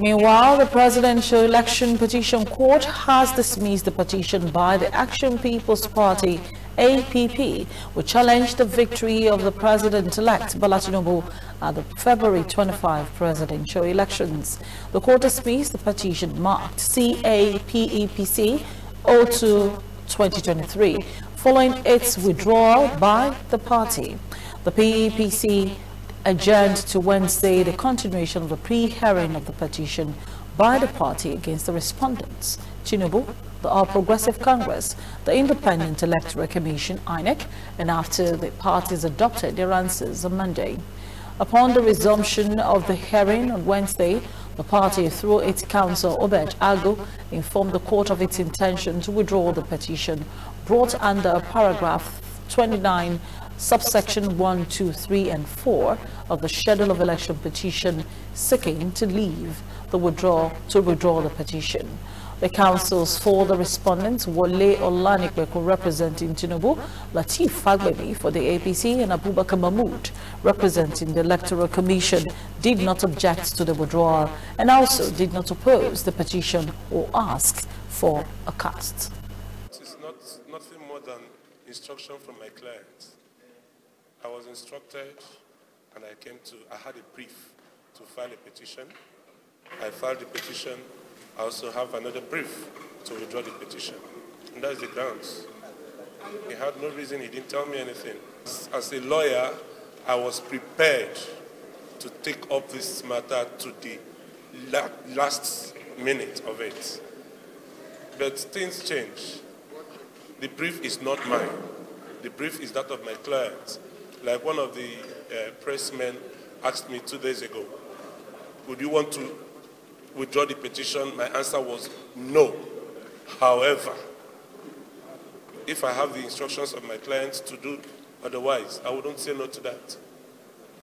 Meanwhile, the Presidential Election Petition Court has dismissed the petition by the Action People's Party APP, which challenged the victory of the President-elect Bola at the February 25 presidential elections. The court dismissed the petition marked CAPEPC 02 2023 following its withdrawal by the party. The PEPC adjourned to Wednesday the continuation of the pre-hearing of the petition by the party against the respondents. Tinubu, the All Progressive Congress, the Independent Electoral Commission, INEC, and after the parties adopted their answers on Monday. Upon the resumption of the hearing on Wednesday, the party, through its counsel, Obed Agu, informed the court of its intention to withdraw the petition brought under paragraph 29 subsection 1, 2, 3, and 4 of the schedule of election petition seeking to leave the withdraw to withdraw the petition. The councils for the respondents Wale Olanipekun representing Tinubu, Latif Fagbemi for the APC and Abubakar Mahmood representing the Electoral Commission did not object to the withdrawal and also did not oppose the petition or ask for a cast. It is not nothing more than instruction from my clients. I was instructed and I came to, I had a brief to file a petition. I filed the petition. I also have another brief to withdraw the petition. And that's the grounds. He had no reason, he didn't tell me anything. As a lawyer, I was prepared to take up this matter to the last minute of it. But things change. The brief is not mine. The brief is that of my client. Like one of the uh, pressmen asked me two days ago, would you want to withdraw the petition? My answer was no. However, if I have the instructions of my clients to do otherwise, I wouldn't say no to that.